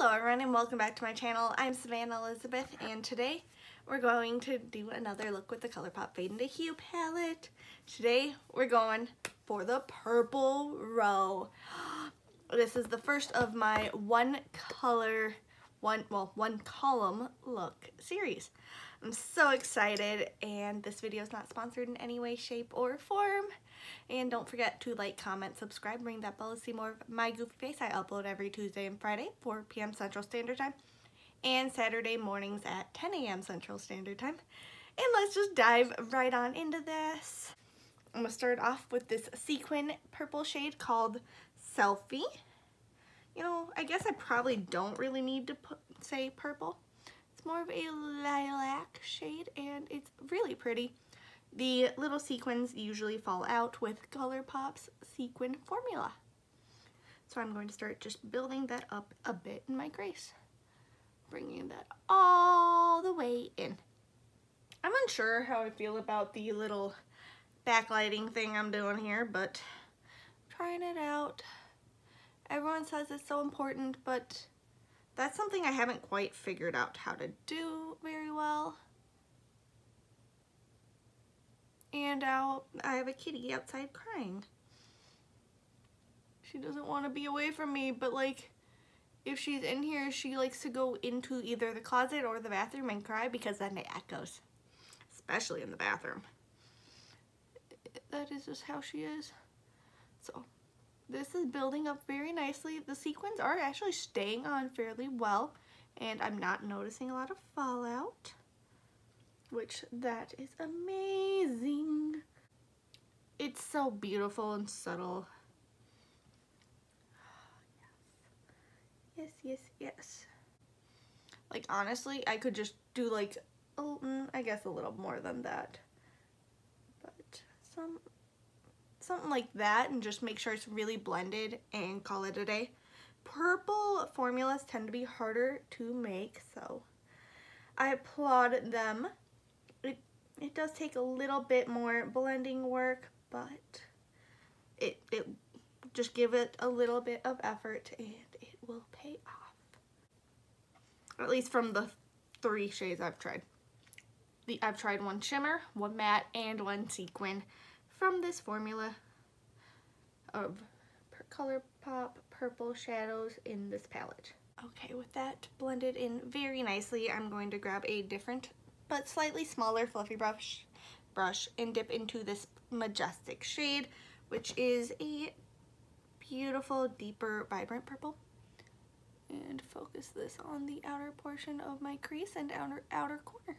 Hello everyone and welcome back to my channel. I'm Savannah Elizabeth and today we're going to do another look with the ColourPop Fade into Hue palette. Today we're going for the Purple Row. This is the first of my one color, one, well, one column look series. I'm so excited and this video is not sponsored in any way, shape, or form. And don't forget to like, comment, subscribe, ring that bell to see more of my goofy face. I upload every Tuesday and Friday, 4 p.m. Central Standard Time, and Saturday mornings at 10 a.m. Central Standard Time. And let's just dive right on into this. I'm to start off with this sequin purple shade called Selfie. You know, I guess I probably don't really need to put, say purple. It's more of a lilac shade and it's really pretty. The little sequins usually fall out with ColourPop's sequin formula. So I'm going to start just building that up a bit in my crease. Bringing that all the way in. I'm unsure how I feel about the little backlighting thing I'm doing here, but trying it out. Everyone says it's so important, but that's something I haven't quite figured out how to do very well. And out, I have a kitty outside crying. She doesn't want to be away from me, but like, if she's in here, she likes to go into either the closet or the bathroom and cry because then it echoes, especially in the bathroom. That is just how she is. So this is building up very nicely. The sequins are actually staying on fairly well and I'm not noticing a lot of fallout which that is amazing. It's so beautiful and subtle. Yes, yes, yes. Like honestly, I could just do like, oh, I guess a little more than that. But some, something like that and just make sure it's really blended and call it a day. Purple formulas tend to be harder to make, so I applaud them it it does take a little bit more blending work, but it, it just give it a little bit of effort and it will pay off. At least from the three shades I've tried. The, I've tried one shimmer, one matte, and one sequin from this formula of ColourPop Purple Shadows in this palette. Okay, with that blended in very nicely, I'm going to grab a different but slightly smaller fluffy brush, brush and dip into this majestic shade, which is a beautiful, deeper, vibrant purple. And focus this on the outer portion of my crease and outer, outer corner.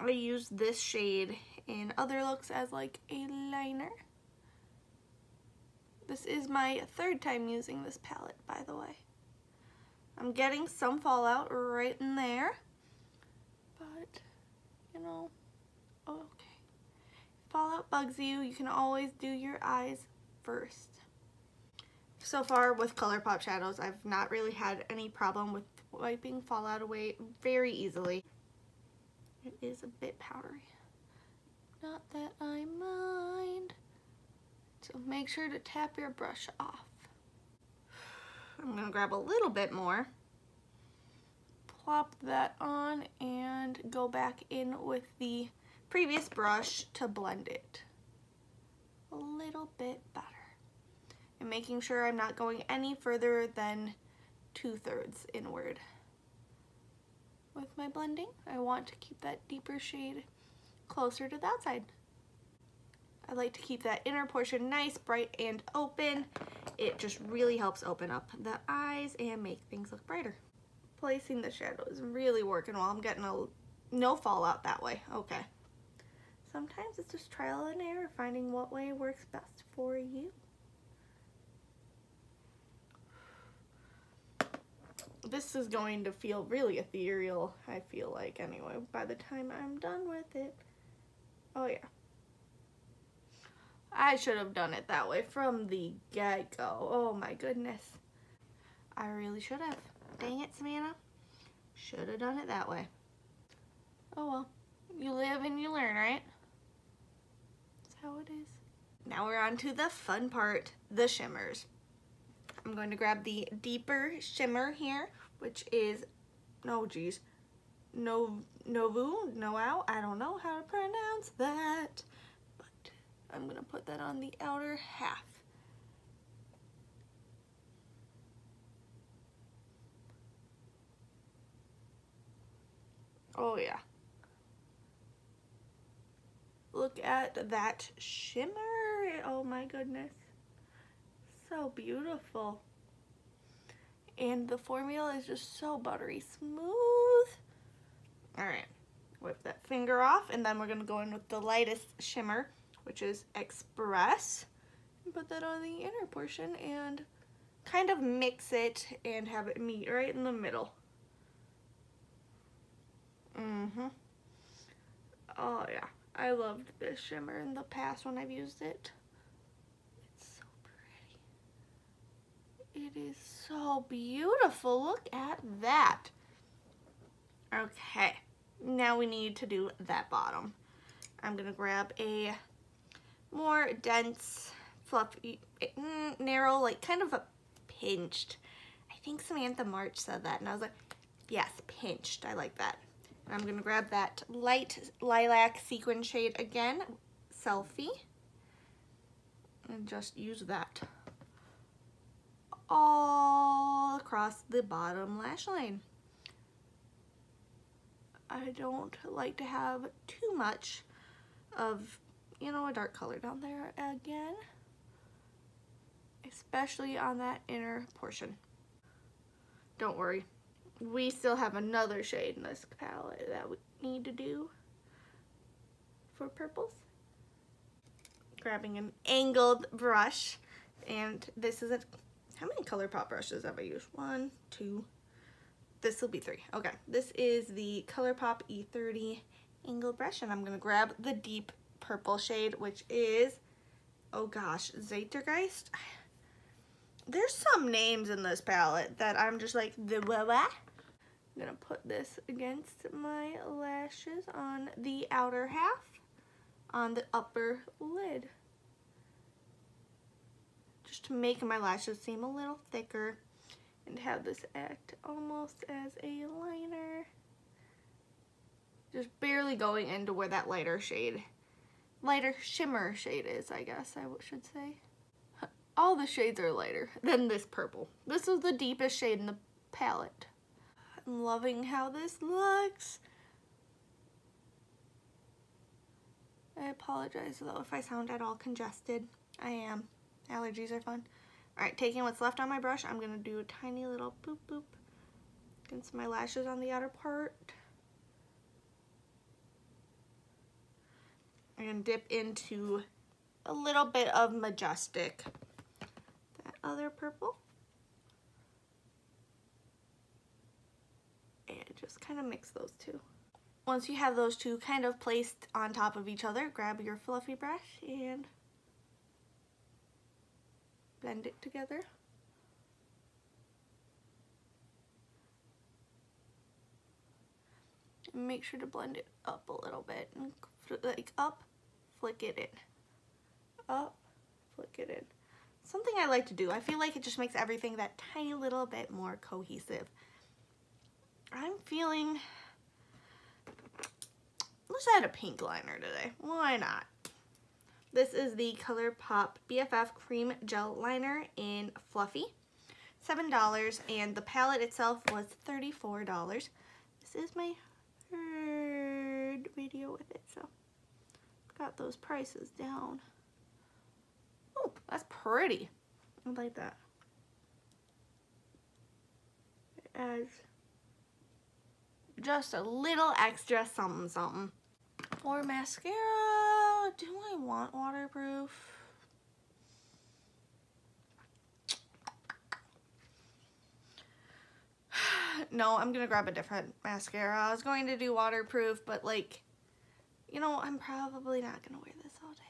I use this shade in other looks as like a liner. This is my third time using this palette, by the way. I'm getting some fallout right in there. But, you know, okay. Fallout bugs you, you can always do your eyes first. So far with ColourPop shadows, I've not really had any problem with wiping fallout away very easily. It is a bit powdery. Not that I mind. So make sure to tap your brush off. I'm gonna grab a little bit more, plop that on, and go back in with the previous brush to blend it a little bit better. And making sure I'm not going any further than two-thirds inward. With my blending, I want to keep that deeper shade closer to the outside. I like to keep that inner portion nice, bright, and open. It just really helps open up the eyes and make things look brighter. Placing the shadow is really working well. I'm getting a no fallout that way. Okay. Sometimes it's just trial and error, finding what way works best for you. This is going to feel really ethereal, I feel like, anyway, by the time I'm done with it. Oh, yeah. I should have done it that way from the get-go. Oh my goodness. I really should have. Dang it, Savannah. Should have done it that way. Oh well. You live and you learn, right? That's how it is. Now we're on to the fun part, the shimmers. I'm going to grab the deeper shimmer here, which is, no, oh geez, no, Novu, Noau, I don't know how to pronounce that, but I'm going to put that on the outer half. Oh yeah. Look at that shimmer. Oh my goodness. So beautiful. And the formula is just so buttery smooth. All right, wipe that finger off and then we're gonna go in with the lightest shimmer, which is Express. And put that on the inner portion and kind of mix it and have it meet right in the middle. Mm-hmm. Oh yeah, I loved this shimmer in the past when I've used it. It's so pretty. It is so beautiful. Look at that. Okay, now we need to do that bottom. I'm gonna grab a more dense, fluffy, mm, narrow, like kind of a pinched. I think Samantha March said that and I was like, yes, pinched. I like that. I'm going to grab that light lilac sequin shade again, Selfie, and just use that all across the bottom lash line. I don't like to have too much of, you know, a dark color down there again, especially on that inner portion. Don't worry, we still have another shade in this palette that we need to do for purples. Grabbing an angled brush, and this is a, how many ColourPop brushes have I used? One, two, this will be three. Okay, this is the ColourPop E30 angled brush, and I'm gonna grab the deep purple shade, which is, oh gosh, Zeitgeist there's some names in this palette that I'm just like, the blah. I'm gonna put this against my lashes on the outer half on the upper lid. Just to make my lashes seem a little thicker and have this act almost as a liner. Just barely going into where that lighter shade, lighter shimmer shade is, I guess I should say. All the shades are lighter than this purple. This is the deepest shade in the palette. I'm loving how this looks. I apologize though if I sound at all congested. I am. Allergies are fun. Alright, taking what's left on my brush, I'm going to do a tiny little boop boop against my lashes on the outer part. I'm going to dip into a little bit of Majestic. That other purple. And just kind of mix those two. Once you have those two kind of placed on top of each other, grab your fluffy brush and blend it together. And make sure to blend it up a little bit. And like up, flick it in. Up, flick it in. Something I like to do. I feel like it just makes everything that tiny little bit more cohesive. I'm feeling, let's add a pink liner today. Why not? This is the ColourPop BFF Cream Gel Liner in Fluffie. $7 and the palette itself was $34. This is my third video with it, so got those prices down. Oh, that's pretty. I like that. It adds just a little extra something something. For mascara, do I want waterproof? no, I'm gonna grab a different mascara. I was going to do waterproof, but like, you know, I'm probably not gonna wear this all day.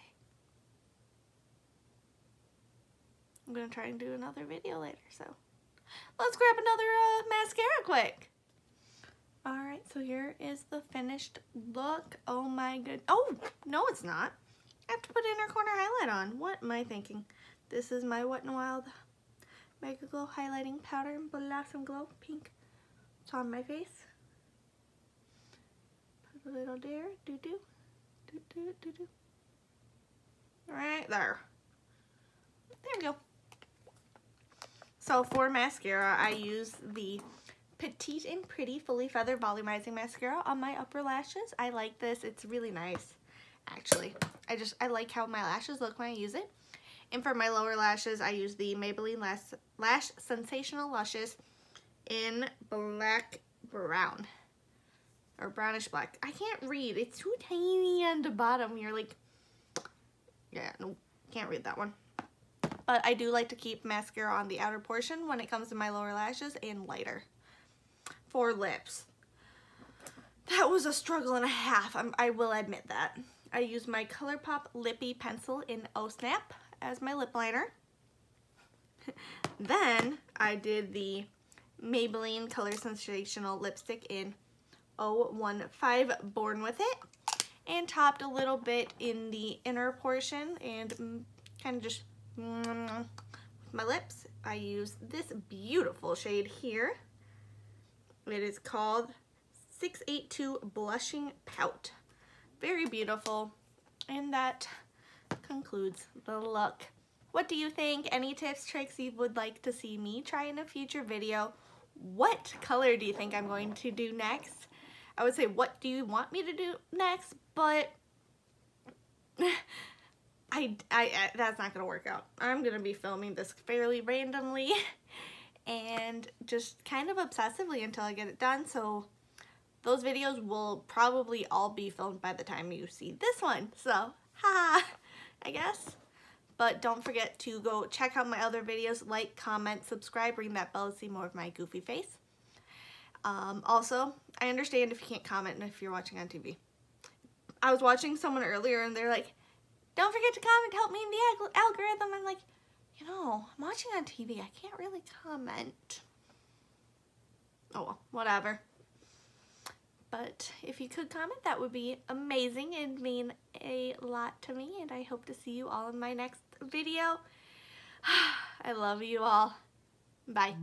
I'm gonna try and do another video later, so let's grab another uh, mascara quick. Alright, so here is the finished look. Oh my good. Oh, no it's not. I have to put inner corner highlight on. What am I thinking? This is my Wet n Wild Mega Glow Highlighting Powder in Blossom Glow Pink. It's on my face. Put a little there. Do do. Do do do do. Right there. There we go. So for mascara, I use the Petite and Pretty Fully Feather Volumizing Mascara on my upper lashes. I like this. It's really nice, actually. I just, I like how my lashes look when I use it. And for my lower lashes, I use the Maybelline Lash, Lash Sensational Luscious in black brown. Or brownish black. I can't read. It's too tiny on the bottom. You're like, yeah, no, can't read that one. But I do like to keep mascara on the outer portion when it comes to my lower lashes and lighter. For lips. That was a struggle and a half. I'm, i will admit that. I used my ColourPop Lippie Pencil in Oh Snap as my lip liner. then I did the Maybelline Color Sensational Lipstick in 015 Born With It and topped a little bit in the inner portion and mm, kind of just mm, with my lips. I use this beautiful shade here. It is called 682 Blushing Pout. Very beautiful. And that concludes the look. What do you think? Any tips, tricks you would like to see me try in a future video? What color do you think I'm going to do next? I would say, what do you want me to do next? But I, I, I that's not going to work out. I'm going to be filming this fairly randomly and just kind of obsessively until I get it done. So those videos will probably all be filmed by the time you see this one. So, ha, I guess. But don't forget to go check out my other videos, like, comment, subscribe, ring that bell to see more of my goofy face. Um, also, I understand if you can't comment if you're watching on TV. I was watching someone earlier and they're like, don't forget to comment, help me in the algorithm. I'm like, you know, I'm watching on TV. I can't really comment. Oh well, whatever. But if you could comment, that would be amazing. It'd mean a lot to me, and I hope to see you all in my next video. I love you all. Bye.